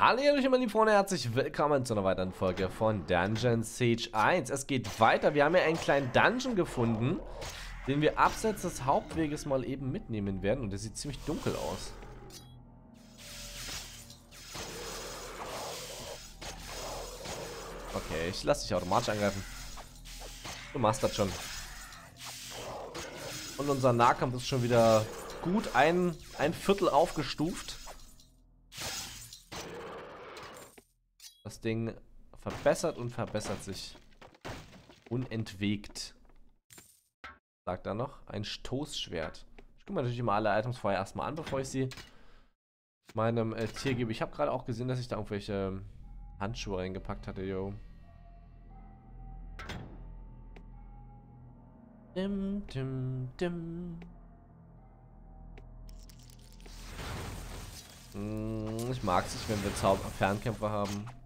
Hallo ihr lieben Freunde, herzlich willkommen zu einer weiteren Folge von Dungeon Siege 1. Es geht weiter, wir haben ja einen kleinen Dungeon gefunden, den wir abseits des Hauptweges mal eben mitnehmen werden und der sieht ziemlich dunkel aus. Okay, ich lasse dich automatisch angreifen. Du machst das schon. Und unser Nahkampf ist schon wieder gut ein, ein Viertel aufgestuft. Das Ding verbessert und verbessert sich. Unentwegt. Sagt er noch. Ein Stoßschwert. Ich gucke mir natürlich immer alle Items vorher erstmal an, bevor ich sie meinem äh, Tier gebe. Ich habe gerade auch gesehen, dass ich da irgendwelche Handschuhe reingepackt hatte, yo. Dim, dim, dim. Hm, ich mag es nicht, wenn wir Zauber Fernkämpfer haben.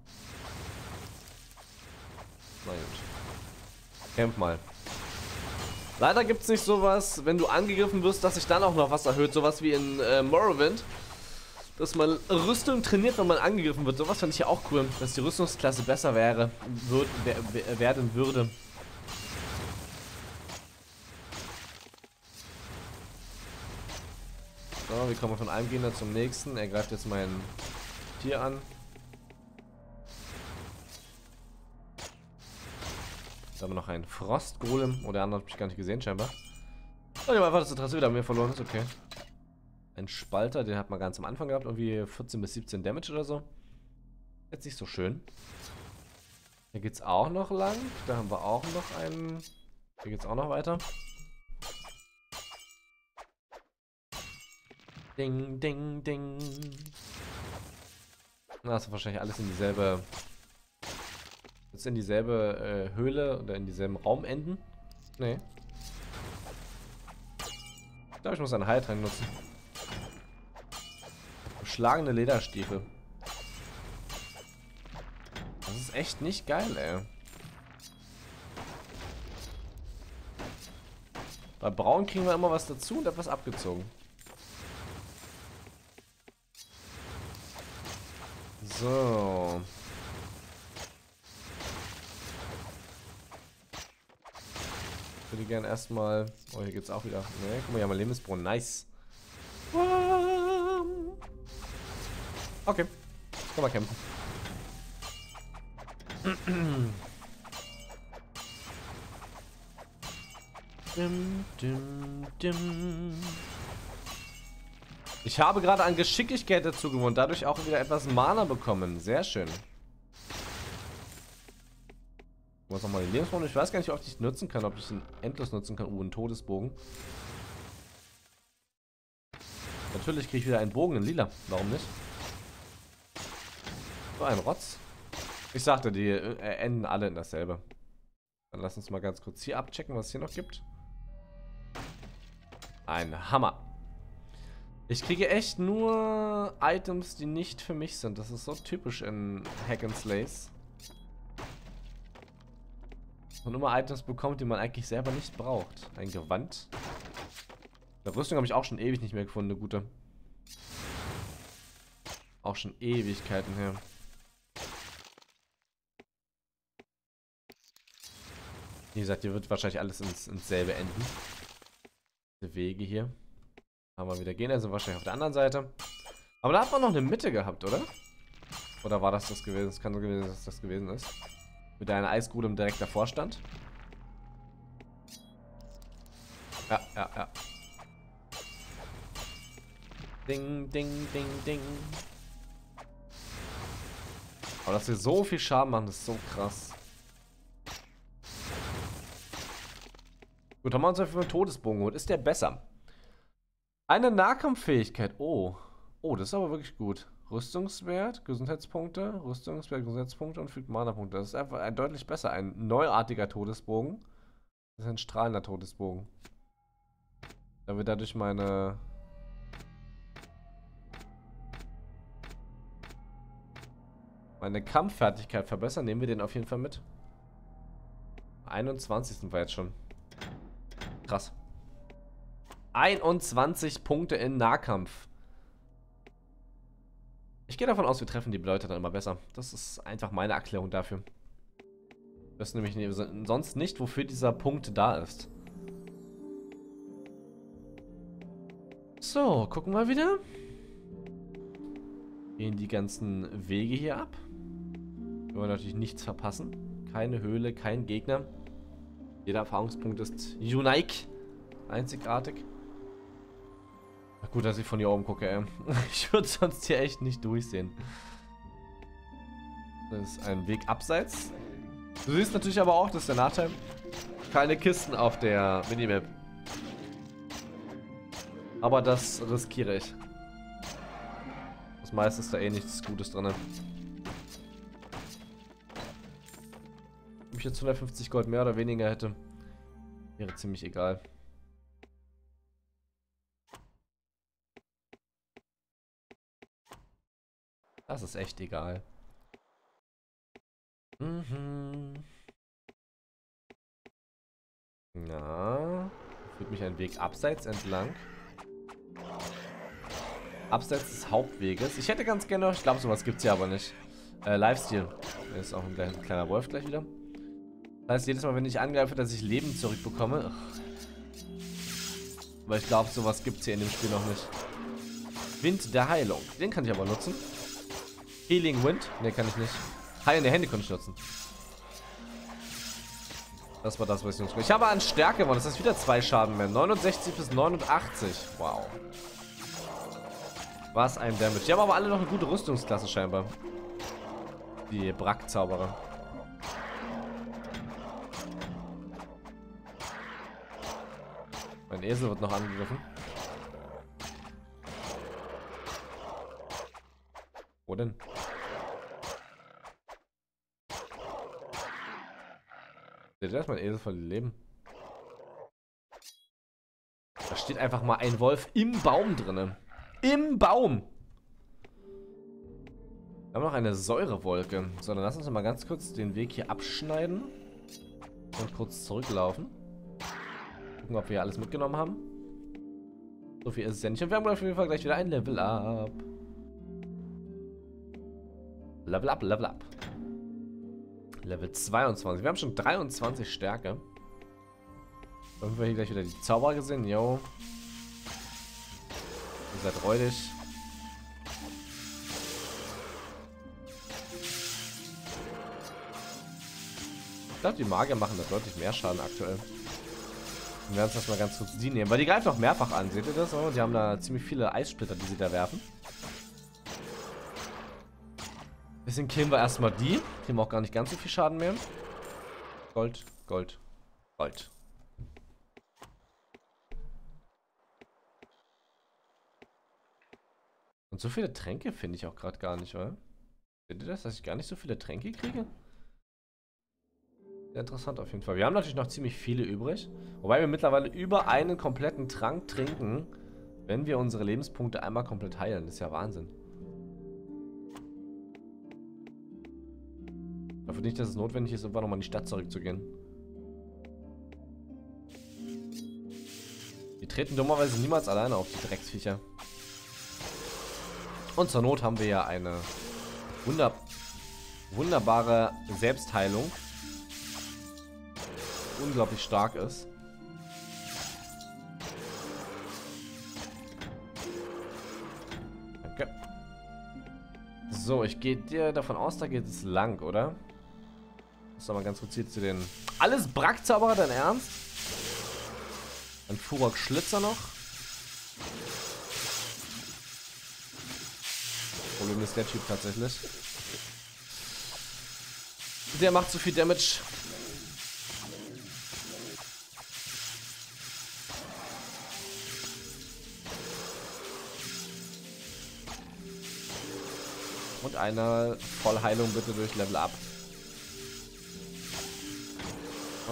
Na gut. Kämpf mal. Leider gibt es nicht sowas, wenn du angegriffen wirst, dass sich dann auch noch was erhöht. Sowas wie in äh, Morrowind. Dass man Rüstung trainiert, wenn man angegriffen wird. Sowas fand ich ja auch cool. Dass die Rüstungsklasse besser wäre, würd, werden würde. So, wie kommen wir von einem Gegner zum nächsten? Er greift jetzt mein Tier an. Haben wir noch einen Frostgolem. Oh, der andere hat mich gar nicht gesehen, scheinbar. Oh, ich habe einfach das Interesse wieder an mir verloren. Ist okay. Ein Spalter, den hat man ganz am Anfang gehabt. Irgendwie 14 bis 17 Damage oder so. Jetzt nicht so schön. Hier geht's auch noch lang. Da haben wir auch noch einen. Hier geht's auch noch weiter. Ding, ding, ding. Na, das ist wahrscheinlich alles in dieselbe Jetzt in dieselbe äh, Höhle oder in dieselben Raum enden? Nee. Ich glaube, ich muss einen Heiltrank nutzen. Beschlagene Lederstiefel. Das ist echt nicht geil, ey. Bei Braun kriegen wir immer was dazu und etwas abgezogen. So. Würde gerne erstmal. Oh, hier geht's auch wieder. Ne, guck mal, hier haben wir Lebensbrunnen. Nice. Okay. Kann man kämpfen. Dim, dim, dim. Ich habe gerade an Geschicklichkeit dazu gewonnen, dadurch auch wieder etwas Mana bekommen. Sehr schön. Muss nochmal den Lebensbogen. Ich weiß gar nicht, ob ich den nutzen kann, ob ich ihn endlos nutzen kann. Uh, ein Todesbogen. Natürlich kriege ich wieder einen Bogen in lila. Warum nicht? So ein Rotz. Ich sagte, die äh, enden alle in dasselbe. Dann lass uns mal ganz kurz hier abchecken, was es hier noch gibt. Ein Hammer. Ich kriege echt nur Items, die nicht für mich sind. Das ist so typisch in Hack and Slays und immer Items bekommt, die man eigentlich selber nicht braucht. Ein Gewand. Eine Rüstung habe ich auch schon ewig nicht mehr gefunden, eine gute. Auch schon Ewigkeiten her. Wie gesagt, hier wird wahrscheinlich alles ins, ins selbe enden. Diese Wege hier. Haben wir wieder gehen, also wahrscheinlich auf der anderen Seite. Aber da hat man noch eine Mitte gehabt, oder? Oder war das das gewesen? Es kann so gewesen sein, dass das gewesen ist. Mit deiner Eisgolem direkt davor stand. Ja, ja, ja. Ding, ding, ding, ding. Aber dass wir so viel Schaden machen, ist so krass. Gut, haben wir uns dafür einen Todesbogen geholt. Ist der besser? Eine Nahkampffähigkeit. Oh. Oh, das ist aber wirklich gut. Rüstungswert, Gesundheitspunkte, Rüstungswert, Gesundheitspunkte und fügt Mana-Punkte. Das ist einfach ein deutlich besser. Ein neuartiger Todesbogen. Das ist ein strahlender Todesbogen. Da wird dadurch meine... Meine Kampffertigkeit verbessern. Nehmen wir den auf jeden Fall mit. 21. sind wir jetzt schon. Krass. 21 Punkte in Nahkampf. Ich gehe davon aus, wir treffen die Leute dann immer besser. Das ist einfach meine Erklärung dafür. Wir wissen nämlich sonst nicht, wofür dieser Punkt da ist. So, gucken wir wieder. Gehen die ganzen Wege hier ab. Wir wollen natürlich nichts verpassen. Keine Höhle, kein Gegner. Jeder Erfahrungspunkt ist unique. Einzigartig. Ach gut, dass ich von hier oben gucke, ey. Ich würde sonst hier echt nicht durchsehen. Das ist ein Weg abseits. Du siehst natürlich aber auch, das ist der Nachteil. Keine Kisten auf der Minimap. Aber das riskiere ich. Das meiste ist da eh nichts Gutes drin. Ob ich jetzt 150 Gold mehr oder weniger hätte, wäre ziemlich egal. Das ist echt egal. Mhm. Na, führt mich ein Weg abseits entlang. Abseits des Hauptweges. Ich hätte ganz gerne, ich glaube sowas gibt es hier aber nicht. Äh, Lifestyle. Der ist auch ein, ein, kleiner Wolf gleich wieder. Das heißt, jedes Mal, wenn ich angreife, dass ich Leben zurückbekomme. Ugh. Aber ich glaube, sowas gibt es hier in dem Spiel noch nicht. Wind der Heilung. Den kann ich aber nutzen. Healing Wind. Ne, kann ich nicht. Heilende Hände kann ich nutzen. Das war das, was ich nutzen Ich habe an Stärke gewonnen. Das ist wieder zwei Schaden mehr. 69 bis 89. Wow. Was ein Damage. Die haben aber alle noch eine gute Rüstungsklasse scheinbar. Die Brack-Zauberer. Mein Esel wird noch angegriffen. Wo denn? Ihr das? Mein Esel verliert Leben. Da steht einfach mal ein Wolf im Baum drinnen. Im Baum. Wir haben noch eine Säurewolke. So, dann lass uns mal ganz kurz den Weg hier abschneiden. Und kurz zurücklaufen. Gucken, ob wir hier alles mitgenommen haben. So viel ist es ja nicht. Und wir haben auf jeden Fall gleich wieder ein Level up. Level up, Level up. Level 22. Wir haben schon 23 Stärke. Haben hier gleich wieder die Zauber gesehen? Jo. Ihr seid räudig. Ich glaube, die Magier machen da deutlich mehr Schaden aktuell. Wir werden uns das mal ganz kurz die nehmen. Weil die greifen auch mehrfach an. Seht ihr das? Oh, die haben da ziemlich viele Eissplitter, die sie da werfen. Deswegen killen wir erstmal die. Die haben auch gar nicht ganz so viel Schaden mehr. Gold, Gold, Gold. Und so viele Tränke finde ich auch gerade gar nicht, oder? Seht ihr das, dass ich gar nicht so viele Tränke kriege? Sehr interessant auf jeden Fall. Wir haben natürlich noch ziemlich viele übrig. Wobei wir mittlerweile über einen kompletten Trank trinken, wenn wir unsere Lebenspunkte einmal komplett heilen. Das ist ja Wahnsinn. Hoffe nicht, dass es notwendig ist, irgendwann nochmal in die Stadt zurückzugehen. Die treten dummerweise niemals alleine auf die Drecksviecher. Und zur Not haben wir ja eine wunder wunderbare Selbstheilung. Unglaublich stark ist. Danke. So, ich gehe dir davon aus, da geht es lang, oder? Muss mal ganz kurz hier zu den... Alles Brackzauberer, dein Ernst? Ein Furok Schlitzer noch. Problem ist der Typ tatsächlich. Der macht zu viel Damage. Und eine Vollheilung bitte durch Level Up.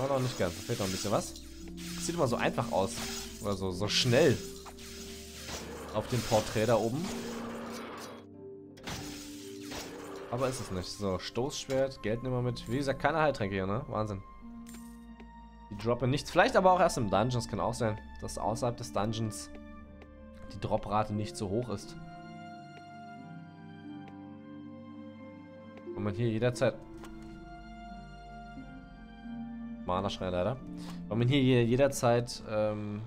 Aber noch nicht ganz. Da fehlt noch ein bisschen was. Das sieht immer so einfach aus. Oder so, so schnell. Auf dem Porträt da oben. Aber ist es nicht. So, Stoßschwert, Geld nehmen wir mit. Wie gesagt, keine Heiltränke hier, ne? Wahnsinn. Die droppen nichts. Vielleicht aber auch erst im Dungeons. Kann auch sein, dass außerhalb des Dungeons die Droprate nicht so hoch ist. Kann man hier jederzeit... Mana-Schrei leider. Weil man hier jederzeit ähm,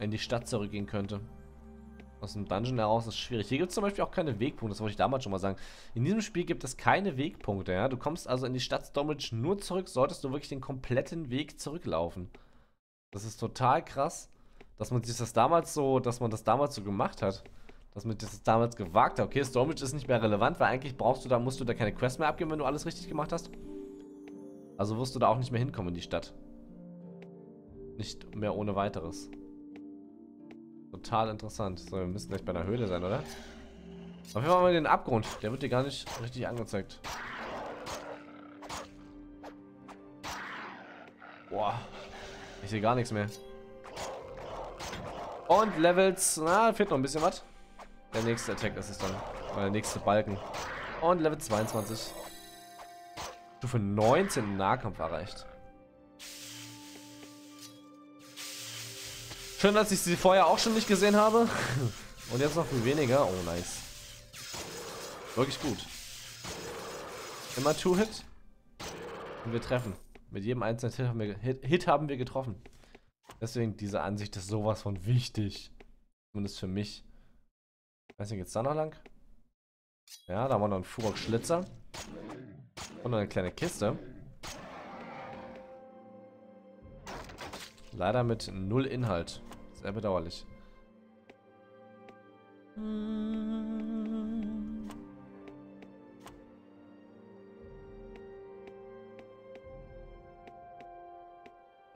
in die Stadt zurückgehen könnte. Aus dem Dungeon heraus ist schwierig. Hier gibt es zum Beispiel auch keine Wegpunkte, das wollte ich damals schon mal sagen. In diesem Spiel gibt es keine Wegpunkte, ja. Du kommst also in die Stadt Stormage nur zurück, solltest du wirklich den kompletten Weg zurücklaufen. Das ist total krass, dass man sich das damals so, dass man das damals so gemacht hat. Dass man das damals gewagt hat. Okay, Stormage ist nicht mehr relevant, weil eigentlich brauchst du da, musst du da keine Quest mehr abgeben, wenn du alles richtig gemacht hast. Also wirst du da auch nicht mehr hinkommen in die Stadt. Nicht mehr ohne weiteres. Total interessant. So, wir müssen gleich bei der Höhle sein, oder? Auf jeden Fall haben wir den Abgrund. Der wird dir gar nicht richtig angezeigt. Boah. Ich sehe gar nichts mehr. Und Levels. Na, fehlt noch ein bisschen was. Der nächste Attack ist es dann. Oder der nächste Balken. Und Level 22. Stufe 19 im Nahkampf erreicht. Schön, dass ich sie vorher auch schon nicht gesehen habe. Und jetzt noch viel weniger. Oh, nice. Wirklich gut. Immer Two-Hit. Und wir treffen. Mit jedem einzelnen Hit haben, wir, Hit, haben wir getroffen. Deswegen diese Ansicht ist sowas von wichtig. Zumindest für mich. Weiß nicht, geht's da noch lang? Ja, da haben wir noch einen Furok-Schlitzer. Und eine kleine Kiste. Leider mit null Inhalt. Sehr bedauerlich.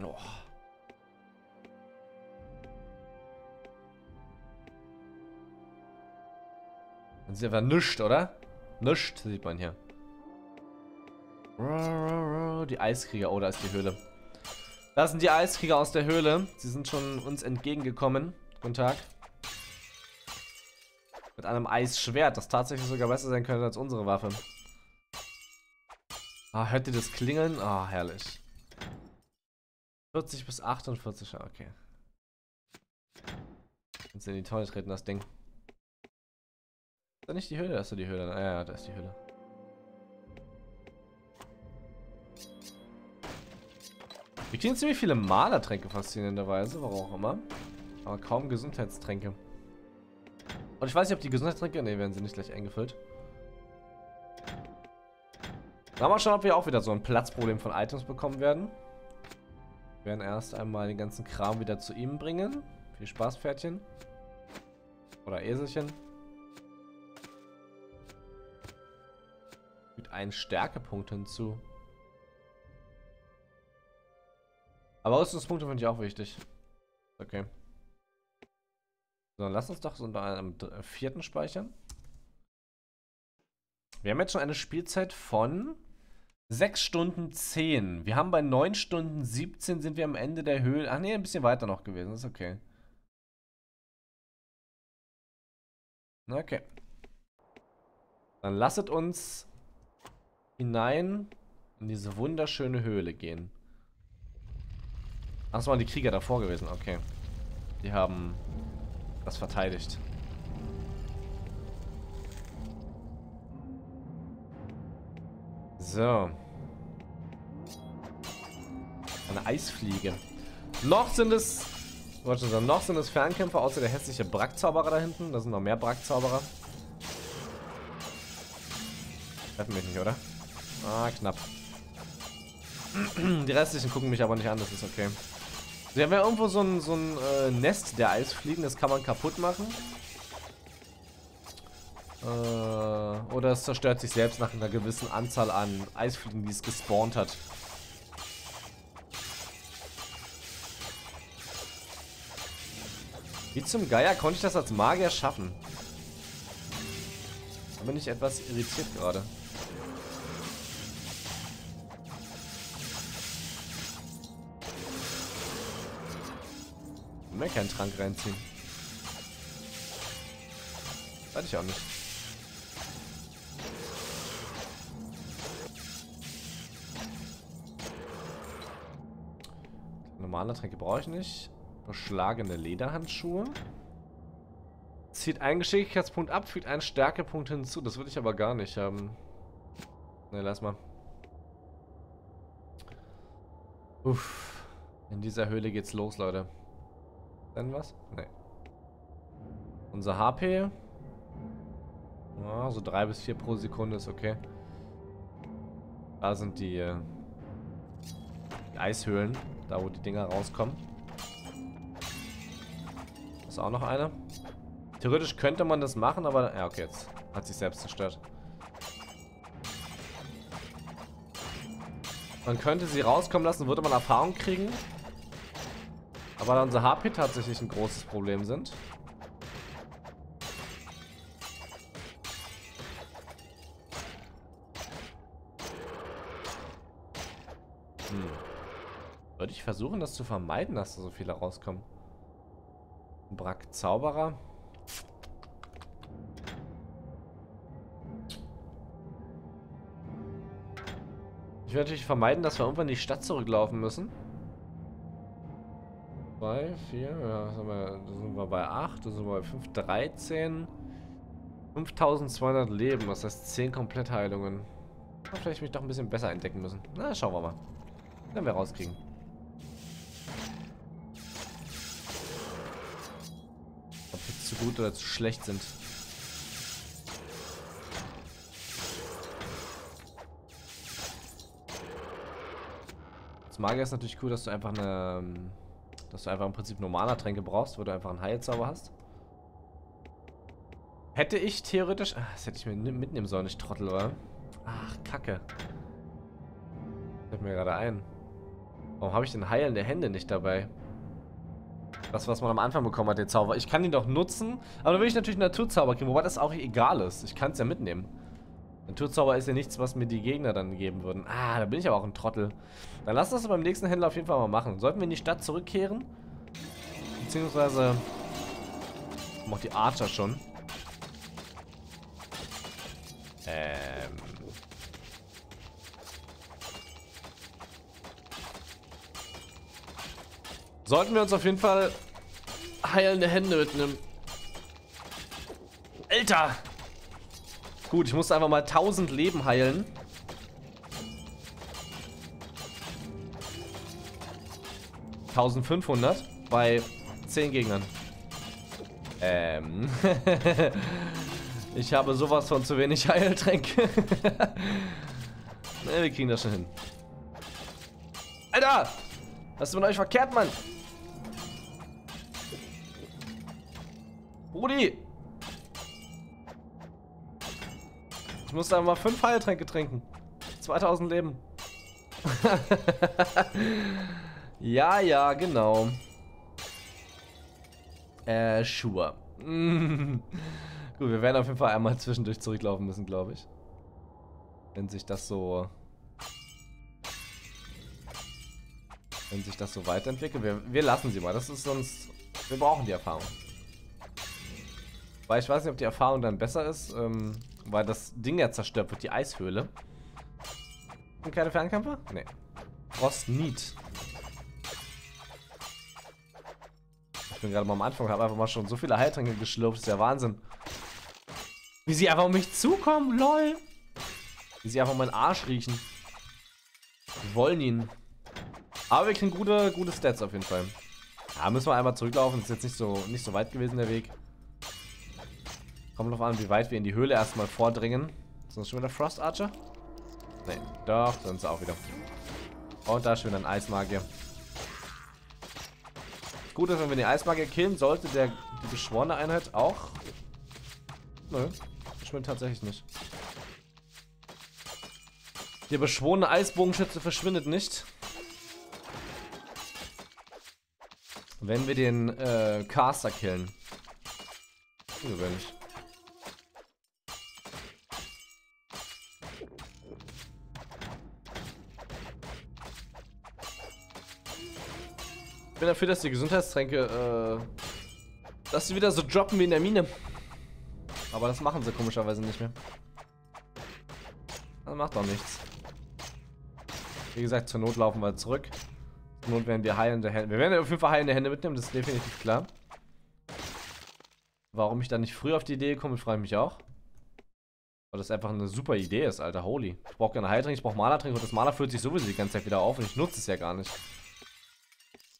Oh. Das einfach nichts, oder? Nichts sieht man hier. Die Eiskrieger. Oh, da ist die Höhle. Da sind die Eiskrieger aus der Höhle. Sie sind schon uns entgegengekommen. Guten Tag. Mit einem Eisschwert, das tatsächlich sogar besser sein könnte als unsere Waffe. Ah, hört ihr das klingeln? Ah, herrlich. 40 bis 48, okay. Jetzt in die Tonne treten, das Ding. Ist da nicht die Höhle? Da ist da die Höhle. Ah, ja, da ist die Höhle. Wir kriegen ziemlich viele Malertränke faszinierenderweise, warum auch immer. Aber kaum Gesundheitstränke. Und ich weiß nicht, ob die Gesundheitstränke... Ne, werden sie nicht gleich eingefüllt. Dann mal schauen, ob wir auch wieder so ein Platzproblem von Items bekommen werden. Wir werden erst einmal den ganzen Kram wieder zu ihm bringen. Viel Spaß, Pferdchen. Oder Eselchen. Mit einem Stärkepunkt hinzu. Aber Rüstungspunkte finde ich auch wichtig. Okay. So, dann lass uns doch so unter einem vierten speichern. Wir haben jetzt schon eine Spielzeit von 6 Stunden 10. Wir haben bei 9 Stunden 17 sind wir am Ende der Höhle. Ach nee, ein bisschen weiter noch gewesen. Das ist okay. Okay. Dann lasset uns hinein in diese wunderschöne Höhle gehen. Ach, das waren die Krieger davor gewesen, okay. Die haben das verteidigt. So. Eine Eisfliege. Noch sind es... Wollte schon sagen, noch sind es Fernkämpfer, außer der hässliche Brackzauberer da hinten. Da sind noch mehr Brackzauberer. Treffen mich nicht, oder? Ah, knapp. Die restlichen gucken mich aber nicht an, das ist okay. Sie haben ja irgendwo so ein, so ein äh, Nest der Eisfliegen, das kann man kaputt machen. Äh, oder es zerstört sich selbst nach einer gewissen Anzahl an Eisfliegen, die es gespawnt hat. Wie zum Geier konnte ich das als Magier schaffen? Da bin ich etwas irritiert gerade. Mehr keinen Trank reinziehen. Weiß ich auch nicht. Normale Tränke brauche ich nicht. Beschlagene Lederhandschuhe. Zieht einen Geschicklichkeitspunkt ab, fügt einen Stärkepunkt hinzu. Das würde ich aber gar nicht haben. Ne, lass mal. Uff. In dieser Höhle geht's los, Leute. Denn was? Ne. Unser HP. Ja, so drei bis vier pro Sekunde ist okay. Da sind die, äh, die Eishöhlen. Da, wo die Dinger rauskommen. Ist auch noch eine. Theoretisch könnte man das machen, aber... Ja, okay, jetzt hat sich selbst zerstört. Man könnte sie rauskommen lassen, würde man Erfahrung kriegen. Aber da unser HP tatsächlich ein großes Problem sind. Hm. Würde ich versuchen, das zu vermeiden, dass da so viele rauskommen. Brack Zauberer. Ich will natürlich vermeiden, dass wir irgendwann in die Stadt zurücklaufen müssen. 2, 4, ja, sind wir, da sind wir bei 8, da sind wir bei 5, 13. 5200 Leben, das heißt 10 Komplettheilungen. Vielleicht mich doch ein bisschen besser entdecken müssen. Na, schauen wir mal. Werden wir rauskriegen. Ob wir zu gut oder zu schlecht sind. Das Magier ist natürlich cool, dass du einfach eine... Dass du einfach im Prinzip normale Tränke brauchst, wo du einfach einen Heilzauber hast. Hätte ich theoretisch... Ach, das hätte ich mir mitnehmen sollen, ich Trottel, oder? Ach, Kacke. Fällt mir gerade ein. Warum habe ich den Heilen der Hände nicht dabei? Das, was man am Anfang bekommen hat, den Zauber. Ich kann ihn doch nutzen, aber dann will ich natürlich einen Naturzauber kriegen, wobei das auch egal ist. Ich kann es ja mitnehmen. Naturzauber ist ja nichts, was mir die Gegner dann geben würden. Ah, da bin ich aber auch ein Trottel. Dann lass das beim nächsten Händler auf jeden Fall mal machen. Sollten wir in die Stadt zurückkehren? Beziehungsweise... Macht die Archer schon. Ähm... Sollten wir uns auf jeden Fall heilende Hände mitnehmen. Alter! Gut, ich musste einfach mal 1000 Leben heilen. Tausendfünfhundert bei 10 Gegnern. Ähm. ich habe sowas von zu wenig Heiltränke. ne, wir kriegen das schon hin. Alter! Was ist mit euch verkehrt, Mann? Rudi! Ich muss da mal fünf Heiltränke trinken. 2000 Leben. ja, ja, genau. Äh, sure. Gut, wir werden auf jeden Fall einmal zwischendurch zurücklaufen müssen, glaube ich. Wenn sich das so... Wenn sich das so weiterentwickelt. Wir, wir lassen sie mal. Das ist sonst... Wir brauchen die Erfahrung. Weil ich weiß nicht, ob die Erfahrung dann besser ist. Ähm, weil das Ding ja zerstört wird, die Eishöhle. Und keine Fernkämpfer? Nee. Frost Need. Ich bin gerade mal am Anfang, habe einfach mal schon so viele Heiltränke geschlürft, ist ja Wahnsinn. Wie sie einfach um mich zukommen, lol. Wie sie einfach meinen Arsch riechen. Wir wollen ihn. Aber wir kriegen gute, gute Stats auf jeden Fall. Ja, müssen wir einmal zurücklaufen. Ist jetzt nicht so, nicht so weit gewesen, der Weg. Kommt drauf an, wie weit wir in die Höhle erstmal vordringen. Ist das schon wieder Frost Archer? Ne, doch, sind sie auch wieder. Und da ist schon wieder ein Eismagier. Gut ist, wenn wir den Eismagier killen, sollte der die beschworene Einheit auch. Nö, verschwindet tatsächlich nicht. Der beschworene Eisbogenschütze verschwindet nicht. Wenn wir den äh, Caster killen. Ungewöhnlich. Ich bin dafür, dass die Gesundheitstränke, äh, dass sie wieder so droppen wie in der Mine. Aber das machen sie komischerweise nicht mehr. Das macht doch nichts. Wie gesagt, zur Not laufen wir zurück. Zur Not werden wir heilende Hände. Wir werden auf jeden Fall heilende Hände mitnehmen, das ist definitiv klar. Warum ich da nicht früher auf die Idee komme, frage ich mich auch. Weil das einfach eine super Idee ist, Alter. Holy. Ich brauche keine Heiltränke, ich brauche Mana-Tränke und das Mana füllt sich sowieso die ganze Zeit wieder auf und ich nutze es ja gar nicht.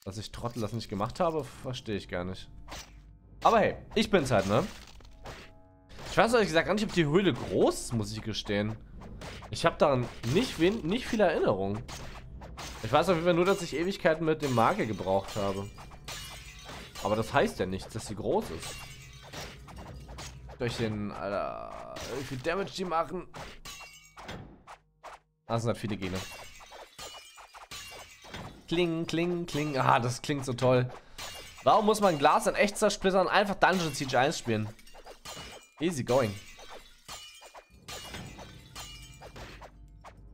Dass ich Trottel das nicht gemacht habe, verstehe ich gar nicht. Aber hey, ich bin's halt, ne? Ich weiß ehrlich gesagt gar nicht, ob die Höhle groß ist, muss ich gestehen. Ich habe daran nicht, nicht viel Erinnerung. Ich weiß auf jeden Fall nur, dass ich Ewigkeiten mit dem Magier gebraucht habe. Aber das heißt ja nichts, dass sie groß ist. Durch den, Alter, wie viel Damage die machen. Das sind halt viele Gene. Kling, kling, kling. Ah, das klingt so toll. Warum muss man Glas in echt zersplittern einfach Dungeon Siege 1 spielen? Easy going.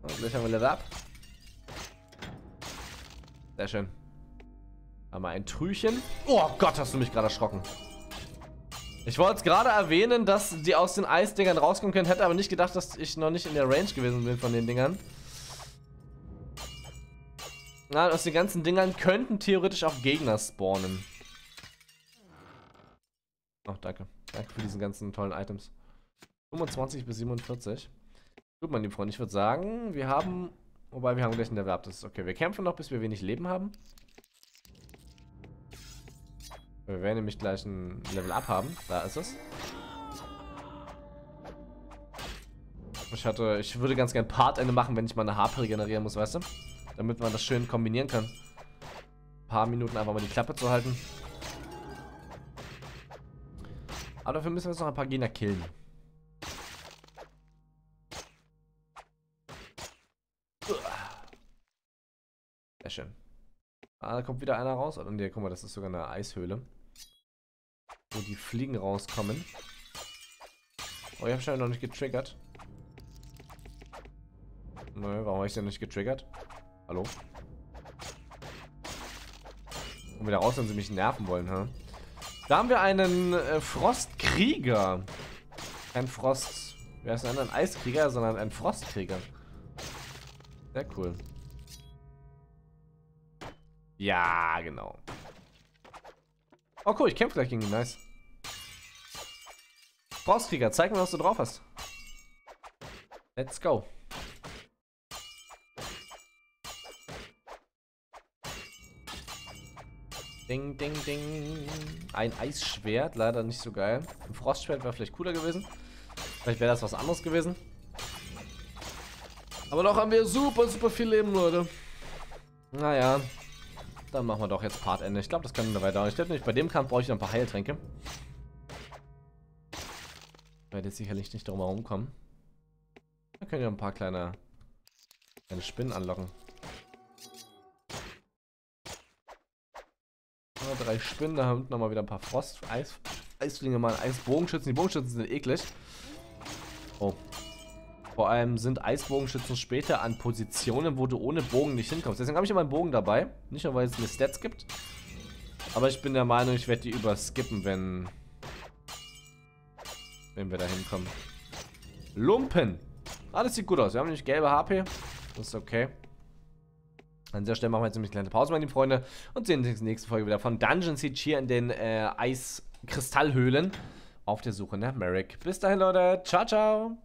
Und gleich haben wir Level Up. Sehr schön. Haben wir ein Trüchen. Oh Gott, hast du mich gerade erschrocken. Ich wollte es gerade erwähnen, dass die aus den Eisdingern rauskommen können, hätte aber nicht gedacht, dass ich noch nicht in der Range gewesen bin von den Dingern. Na, aus den ganzen Dingern könnten theoretisch auch Gegner spawnen. Oh, danke. Danke für diese ganzen tollen Items. 25 bis 47. Gut, meine lieben Freunde, ich würde sagen, wir haben... Wobei, wir haben gleich ein Level Up, das ist okay. Wir kämpfen noch, bis wir wenig Leben haben. Wir werden nämlich gleich ein Level Up haben. Da ist es. Ich hatte, ich würde ganz Partende machen, wenn ich mal eine HP regenerieren muss, weißt du? Damit man das schön kombinieren kann. Ein paar Minuten einfach mal die Klappe zu halten. Aber dafür müssen wir jetzt noch ein paar Gegner killen. Sehr schön. Ah, da kommt wieder einer raus. Und nee, guck mal, das ist sogar eine Eishöhle. Wo die Fliegen rauskommen. Oh, ich habe schon noch nicht getriggert. Nö, warum habe ich denn nicht getriggert? Hallo? Und wieder raus, wenn sie mich nerven wollen, ha? Da haben wir einen äh, Frostkrieger. Kein Frost... Wer ist denn ein Eiskrieger, sondern ein Frostkrieger. Sehr cool. Ja, genau. Oh cool, ich kämpfe gleich gegen ihn. Nice. Frostkrieger, zeig mir, was du drauf hast. Let's go. Ding, ding, ding. Ein Eisschwert, leider nicht so geil. Ein Frostschwert wäre vielleicht cooler gewesen. Vielleicht wäre das was anderes gewesen. Aber doch haben wir super, super viel Leben, Leute. Naja. Dann machen wir doch jetzt Partende. Ich glaube, das kann dabei dauern. Ich glaube nicht, bei dem Kampf brauche ich noch ein paar Heiltränke. Ich werde jetzt sicherlich nicht drum herum kommen. Da können wir ein paar kleine, kleine Spinnen anlocken. Drei Spinnen, da unten nochmal wieder ein paar Frost, Eis, Eisflinge, mal Eisbogenschützen. Die Bogenschützen sind eklig. Oh. Vor allem sind Eisbogenschützen später an Positionen, wo du ohne Bogen nicht hinkommst. Deswegen habe ich immer einen Bogen dabei. Nicht nur, weil es mir Stats gibt. Aber ich bin der Meinung, ich werde die überskippen, wenn... Wenn wir da hinkommen. Lumpen. Alles sieht gut aus. Wir haben nämlich gelbe HP. Das ist okay. An dieser Stelle machen wir jetzt eine kleine Pause, meine Freunde, und sehen uns in der nächsten Folge wieder von Dungeon Siege hier in den äh, Eiskristallhöhlen auf der Suche nach Merrick. Bis dahin, Leute. Ciao, ciao.